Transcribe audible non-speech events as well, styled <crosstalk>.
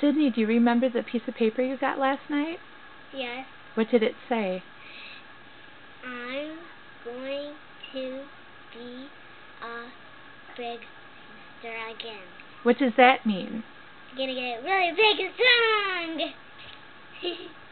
Sydney, do you remember the piece of paper you got last night? Yes. What did it say? I'm going to be a big sister again. What does that mean? I'm gonna get really big and strong! <laughs>